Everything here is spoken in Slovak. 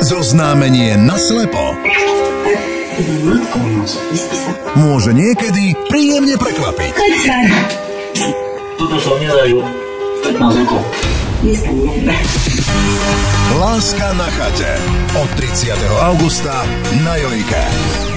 Zoznámenie naslepo môže niekedy príjemne prekvapiť. Toto sa nedajú. Láska na chate od 30. augusta na Jojke.